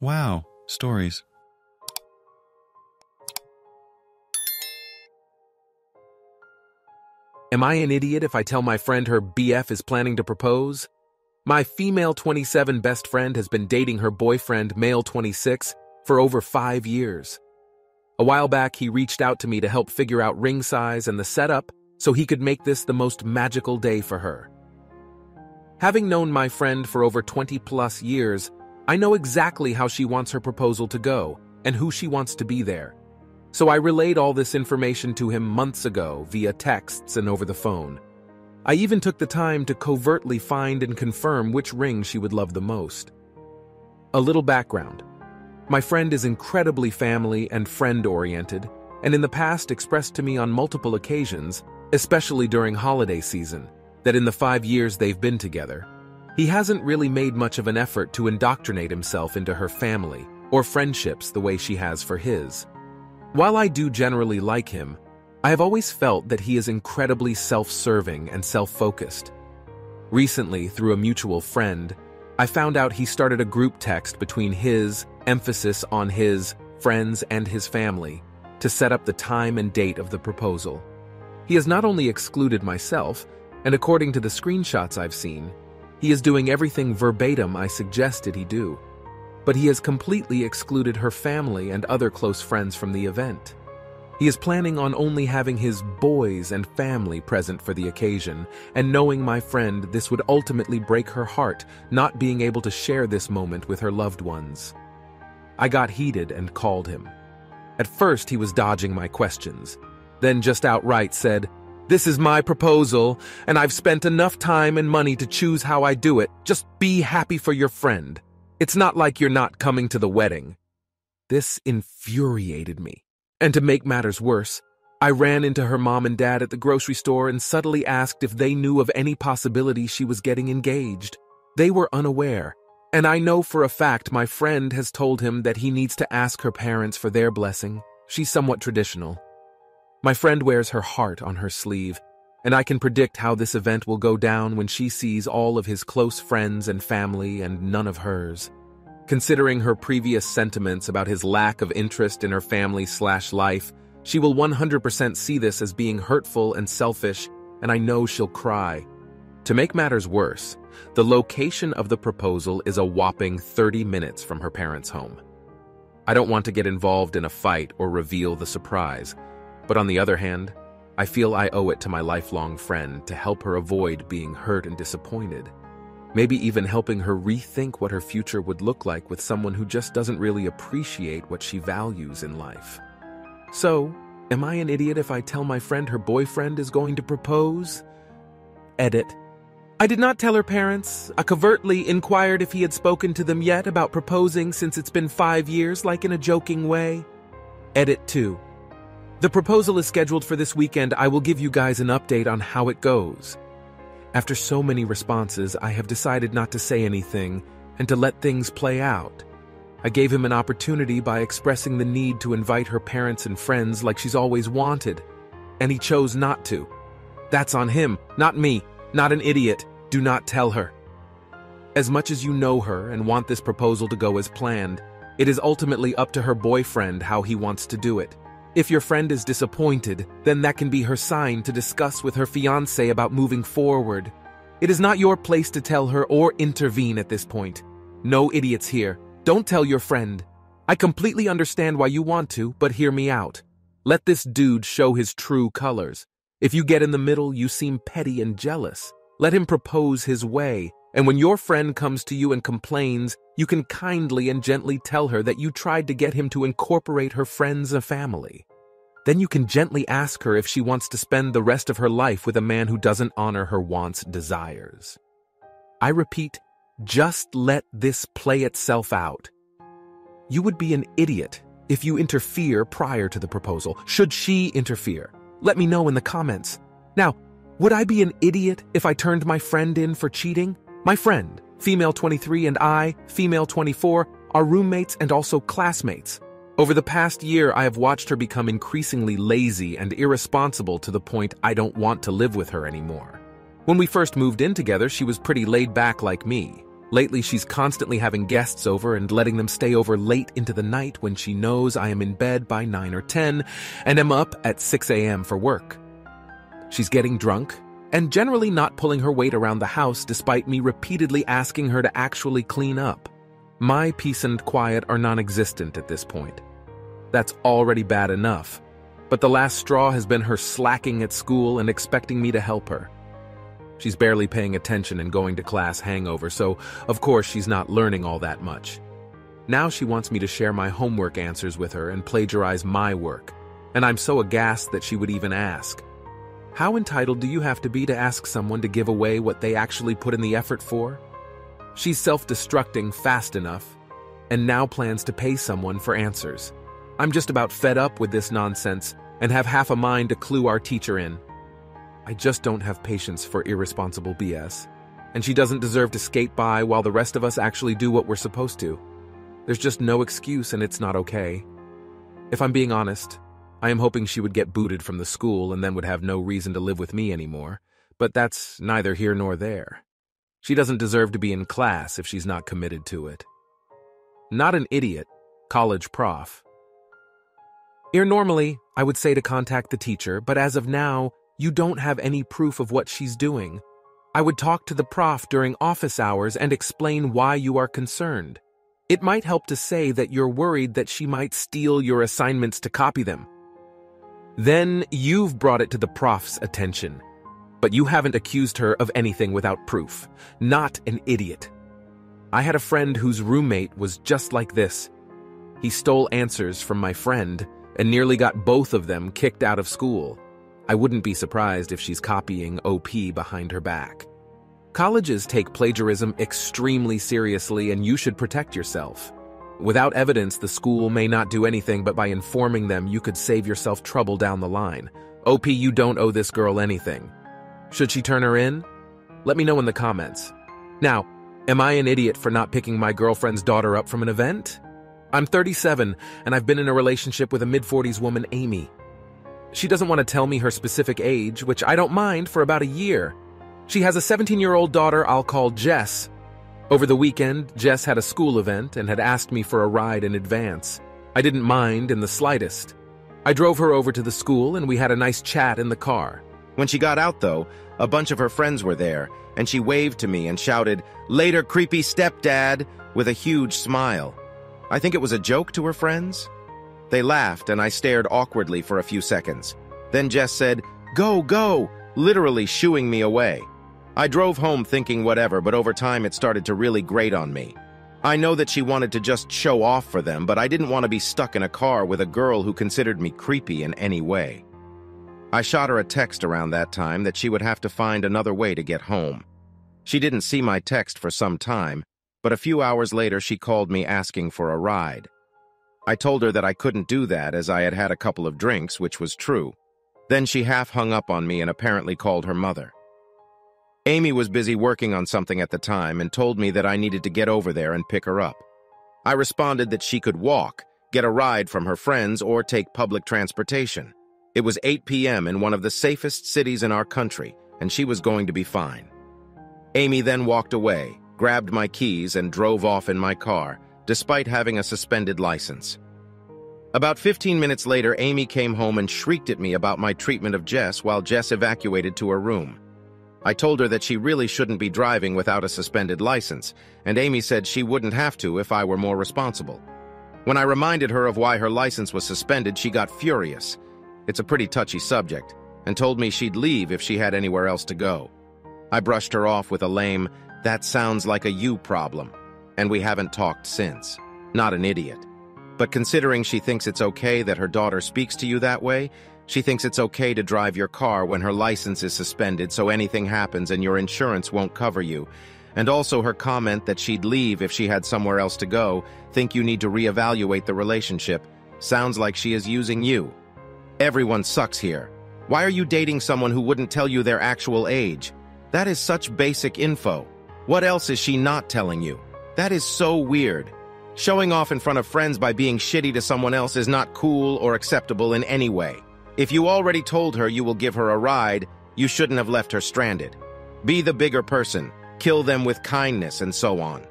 Wow, stories. Am I an idiot if I tell my friend her BF is planning to propose? My female 27 best friend has been dating her boyfriend, male 26, for over five years. A while back, he reached out to me to help figure out ring size and the setup so he could make this the most magical day for her. Having known my friend for over 20 plus years, I know exactly how she wants her proposal to go and who she wants to be there. So I relayed all this information to him months ago via texts and over the phone. I even took the time to covertly find and confirm which ring she would love the most. A little background. My friend is incredibly family and friend-oriented, and in the past expressed to me on multiple occasions, especially during holiday season, that in the five years they've been together, he hasn't really made much of an effort to indoctrinate himself into her family or friendships the way she has for his. While I do generally like him, I have always felt that he is incredibly self-serving and self-focused. Recently, through a mutual friend, I found out he started a group text between his, emphasis on his, friends and his family, to set up the time and date of the proposal. He has not only excluded myself, and according to the screenshots I've seen, he is doing everything verbatim I suggested he do but he has completely excluded her family and other close friends from the event. He is planning on only having his boys and family present for the occasion, and knowing my friend this would ultimately break her heart not being able to share this moment with her loved ones. I got heated and called him. At first, he was dodging my questions, then just outright said, This is my proposal, and I've spent enough time and money to choose how I do it. Just be happy for your friend. It's not like you're not coming to the wedding. This infuriated me. And to make matters worse, I ran into her mom and dad at the grocery store and subtly asked if they knew of any possibility she was getting engaged. They were unaware, and I know for a fact my friend has told him that he needs to ask her parents for their blessing. She's somewhat traditional. My friend wears her heart on her sleeve, and I can predict how this event will go down when she sees all of his close friends and family and none of hers. Considering her previous sentiments about his lack of interest in her family slash life, she will 100% see this as being hurtful and selfish, and I know she'll cry. To make matters worse, the location of the proposal is a whopping 30 minutes from her parents' home. I don't want to get involved in a fight or reveal the surprise, but on the other hand, I feel I owe it to my lifelong friend to help her avoid being hurt and disappointed. Maybe even helping her rethink what her future would look like with someone who just doesn't really appreciate what she values in life. So, am I an idiot if I tell my friend her boyfriend is going to propose? Edit. I did not tell her parents. I covertly inquired if he had spoken to them yet about proposing since it's been five years, like in a joking way. Edit 2. The proposal is scheduled for this weekend. I will give you guys an update on how it goes. After so many responses, I have decided not to say anything and to let things play out. I gave him an opportunity by expressing the need to invite her parents and friends like she's always wanted, and he chose not to. That's on him, not me, not an idiot. Do not tell her. As much as you know her and want this proposal to go as planned, it is ultimately up to her boyfriend how he wants to do it. If your friend is disappointed, then that can be her sign to discuss with her fiance about moving forward. It is not your place to tell her or intervene at this point. No idiots here. Don't tell your friend. I completely understand why you want to, but hear me out. Let this dude show his true colors. If you get in the middle, you seem petty and jealous. Let him propose his way, and when your friend comes to you and complains, you can kindly and gently tell her that you tried to get him to incorporate her friends and family. Then you can gently ask her if she wants to spend the rest of her life with a man who doesn't honor her wants, desires. I repeat, just let this play itself out. You would be an idiot if you interfere prior to the proposal. Should she interfere? Let me know in the comments. Now, would I be an idiot if I turned my friend in for cheating? My friend, female 23, and I, female 24, are roommates and also classmates. Over the past year, I have watched her become increasingly lazy and irresponsible to the point I don't want to live with her anymore. When we first moved in together, she was pretty laid back like me. Lately, she's constantly having guests over and letting them stay over late into the night when she knows I am in bed by 9 or 10 and am up at 6 a.m. for work. She's getting drunk and generally not pulling her weight around the house despite me repeatedly asking her to actually clean up. My peace and quiet are non existent at this point. That's already bad enough, but the last straw has been her slacking at school and expecting me to help her. She's barely paying attention and going to class hangover, so of course she's not learning all that much. Now she wants me to share my homework answers with her and plagiarize my work, and I'm so aghast that she would even ask. How entitled do you have to be to ask someone to give away what they actually put in the effort for? She's self-destructing fast enough, and now plans to pay someone for answers. I'm just about fed up with this nonsense and have half a mind to clue our teacher in. I just don't have patience for irresponsible BS. And she doesn't deserve to skate by while the rest of us actually do what we're supposed to. There's just no excuse and it's not okay. If I'm being honest, I am hoping she would get booted from the school and then would have no reason to live with me anymore. But that's neither here nor there. She doesn't deserve to be in class if she's not committed to it. Not an idiot, college prof. Here normally, I would say to contact the teacher, but as of now, you don't have any proof of what she's doing. I would talk to the prof during office hours and explain why you are concerned. It might help to say that you're worried that she might steal your assignments to copy them. Then you've brought it to the prof's attention. But you haven't accused her of anything without proof. Not an idiot. I had a friend whose roommate was just like this. He stole answers from my friend and nearly got both of them kicked out of school. I wouldn't be surprised if she's copying OP behind her back. Colleges take plagiarism extremely seriously and you should protect yourself. Without evidence, the school may not do anything, but by informing them, you could save yourself trouble down the line. OP, you don't owe this girl anything. Should she turn her in? Let me know in the comments. Now, am I an idiot for not picking my girlfriend's daughter up from an event? I'm 37, and I've been in a relationship with a mid-40s woman, Amy. She doesn't want to tell me her specific age, which I don't mind, for about a year. She has a 17-year-old daughter I'll call Jess. Over the weekend, Jess had a school event and had asked me for a ride in advance. I didn't mind in the slightest. I drove her over to the school and we had a nice chat in the car. When she got out, though, a bunch of her friends were there, and she waved to me and shouted, Later, creepy stepdad, with a huge smile. I think it was a joke to her friends. They laughed, and I stared awkwardly for a few seconds. Then Jess said, Go, go, literally shooing me away. I drove home thinking whatever, but over time it started to really grate on me. I know that she wanted to just show off for them, but I didn't want to be stuck in a car with a girl who considered me creepy in any way. I shot her a text around that time that she would have to find another way to get home. She didn't see my text for some time, but a few hours later she called me asking for a ride. I told her that I couldn't do that as I had had a couple of drinks, which was true. Then she half hung up on me and apparently called her mother. Amy was busy working on something at the time and told me that I needed to get over there and pick her up. I responded that she could walk, get a ride from her friends, or take public transportation. It was 8 p.m. in one of the safest cities in our country, and she was going to be fine. Amy then walked away, grabbed my keys, and drove off in my car, despite having a suspended license. About 15 minutes later, Amy came home and shrieked at me about my treatment of Jess while Jess evacuated to her room. I told her that she really shouldn't be driving without a suspended license, and Amy said she wouldn't have to if I were more responsible. When I reminded her of why her license was suspended, she got furious. It's a pretty touchy subject, and told me she'd leave if she had anywhere else to go. I brushed her off with a lame, that sounds like a you problem, and we haven't talked since. Not an idiot. But considering she thinks it's okay that her daughter speaks to you that way, she thinks it's okay to drive your car when her license is suspended so anything happens and your insurance won't cover you. And also her comment that she'd leave if she had somewhere else to go, think you need to reevaluate the relationship, sounds like she is using you. Everyone sucks here. Why are you dating someone who wouldn't tell you their actual age? That is such basic info. What else is she not telling you? That is so weird. Showing off in front of friends by being shitty to someone else is not cool or acceptable in any way. If you already told her you will give her a ride, you shouldn't have left her stranded. Be the bigger person. kill them with kindness, and so on.